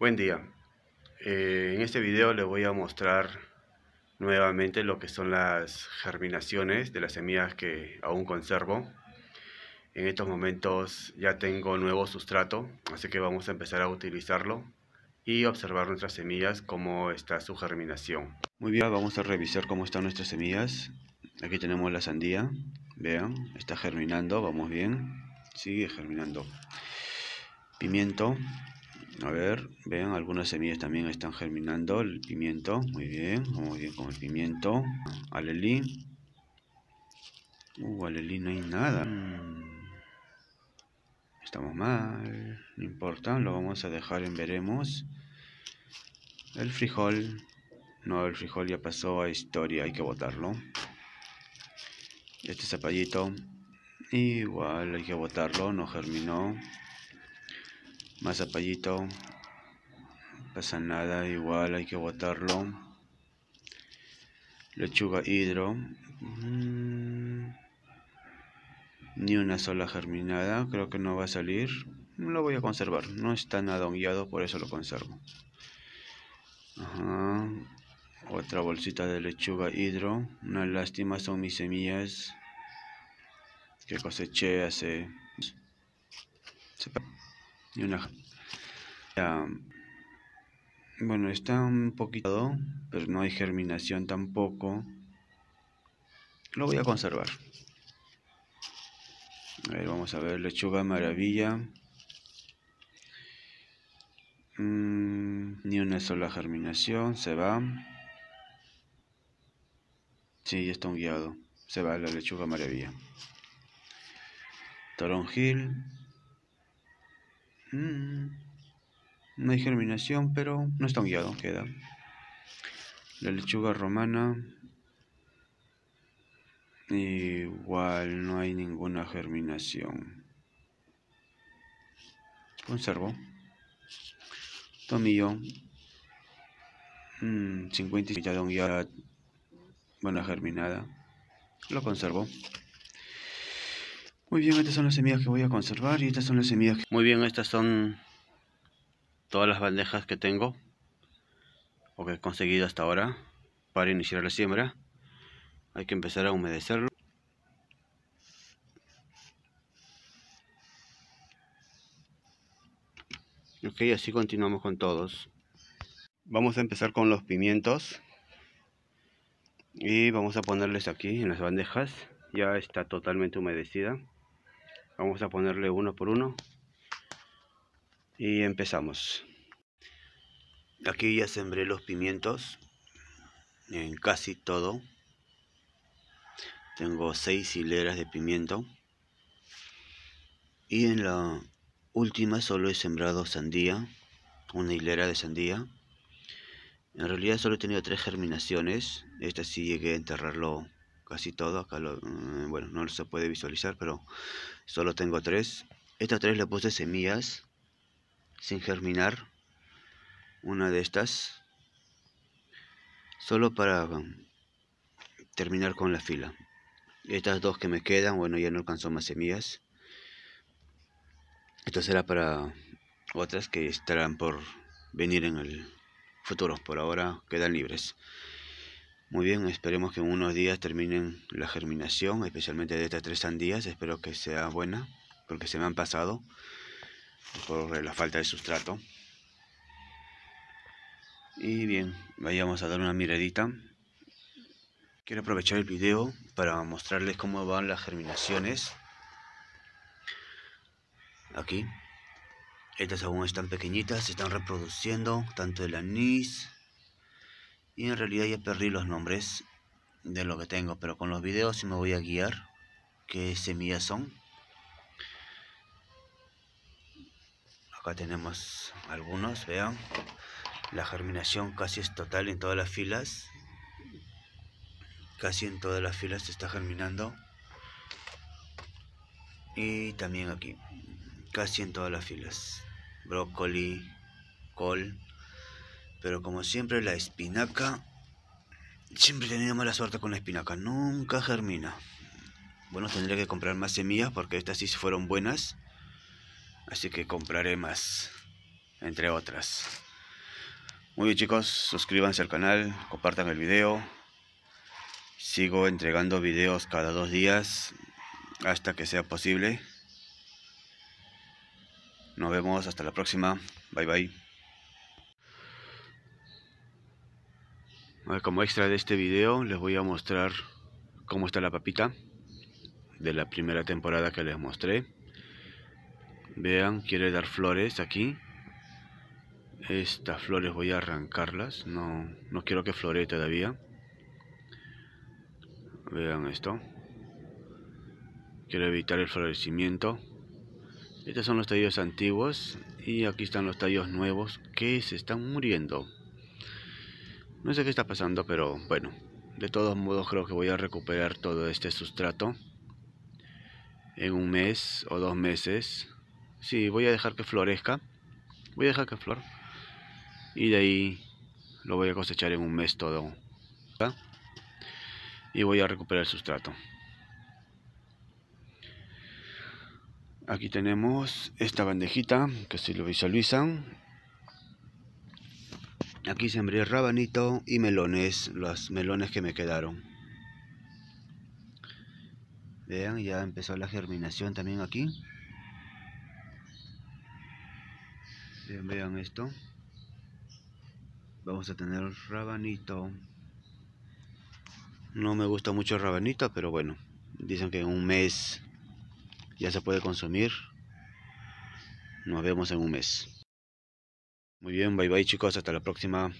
Buen día. Eh, en este video le voy a mostrar nuevamente lo que son las germinaciones de las semillas que aún conservo. En estos momentos ya tengo nuevo sustrato, así que vamos a empezar a utilizarlo y observar nuestras semillas, cómo está su germinación. Muy bien, vamos a revisar cómo están nuestras semillas. Aquí tenemos la sandía, vean, está germinando, vamos bien, sigue germinando. Pimiento, a ver, vean, algunas semillas también están germinando. El pimiento, muy bien, muy bien con el pimiento. Alelí. Uh, alelí no hay nada. Mm. Estamos mal, no importa, lo vamos a dejar en veremos. El frijol, no, el frijol ya pasó a historia, hay que botarlo. Este zapallito, igual hay que botarlo, no germinó más zapallito pasa nada igual hay que botarlo. Lechuga hidro. Mm. ni una sola germinada creo que no va a salir. Lo voy a conservar no está nada hongueado por eso lo conservo. Otra bolsita de lechuga hidro. Una lástima son mis semillas que coseché hace una bueno está un poquito pero no hay germinación tampoco. Lo voy a conservar. A ver vamos a ver lechuga maravilla. Mm, ni una sola germinación se va. Sí ya está un guiado. Se va la lechuga maravilla. Toronjil Mm. no hay germinación, pero no está guiado, queda. La lechuga romana. Igual no hay ninguna germinación. Conservo. Tomillo. Mmm, 50 y guiado. Buena germinada. Lo conservo. Muy bien, estas son las semillas que voy a conservar y estas son las semillas que... Muy bien, estas son todas las bandejas que tengo o que he conseguido hasta ahora para iniciar la siembra. Hay que empezar a humedecerlo. Ok, así continuamos con todos. Vamos a empezar con los pimientos. Y vamos a ponerles aquí en las bandejas. Ya está totalmente humedecida vamos a ponerle uno por uno. Y empezamos. Aquí ya sembré los pimientos en casi todo. Tengo seis hileras de pimiento. Y en la última solo he sembrado sandía una hilera de sandía. En realidad solo he tenido tres germinaciones. Esta sí llegué a enterrarlo casi todo. Acá lo, mm, bueno, no se puede visualizar, pero solo tengo tres. Estas tres le puse semillas sin germinar. Una de estas. Solo para um, terminar con la fila. Estas dos que me quedan, bueno, ya no alcanzó más semillas. Esto será para otras que estarán por venir en el futuro. Por ahora quedan libres. Muy bien, esperemos que en unos días terminen la germinación, especialmente de estas tres sandías. Espero que sea buena, porque se me han pasado por la falta de sustrato. Y bien, vayamos a dar una miradita. Quiero aprovechar el video para mostrarles cómo van las germinaciones. Aquí. Estas aún están pequeñitas, se están reproduciendo, tanto el anís y en realidad ya perdí los nombres de lo que tengo, pero con los videos sí me voy a guiar qué semillas son. Acá tenemos algunos, vean. La germinación casi es total en todas las filas. Casi en todas las filas se está germinando. Y también aquí. Casi en todas las filas. Brócoli, col, pero como siempre la espinaca, siempre he tenido mala suerte con la espinaca, nunca germina. Bueno, tendré que comprar más semillas porque estas sí fueron buenas. Así que compraré más, entre otras. Muy bien chicos, suscríbanse al canal, compartan el video. Sigo entregando videos cada dos días hasta que sea posible. Nos vemos hasta la próxima. Bye bye. Como extra de este video les voy a mostrar cómo está la papita de la primera temporada que les mostré. Vean, quiere dar flores aquí. Estas flores voy a arrancarlas. No, no quiero que floree todavía. Vean esto. Quiero evitar el florecimiento. Estos son los tallos antiguos. Y aquí están los tallos nuevos que se están muriendo. No sé qué está pasando, pero bueno. De todos modos creo que voy a recuperar todo este sustrato. En un mes o dos meses. Sí, voy a dejar que florezca. Voy a dejar que flor. Y de ahí lo voy a cosechar en un mes todo. Y voy a recuperar el sustrato. Aquí tenemos esta bandejita que si lo visualizan. Aquí sembré rabanito y melones, los melones que me quedaron. Vean, ya empezó la germinación también aquí. Vean, esto. Vamos a tener rabanito. No me gusta mucho el rabanito, pero bueno. Dicen que en un mes ya se puede consumir. Nos vemos en un mes. Muy bien, bye bye chicos, hasta la próxima.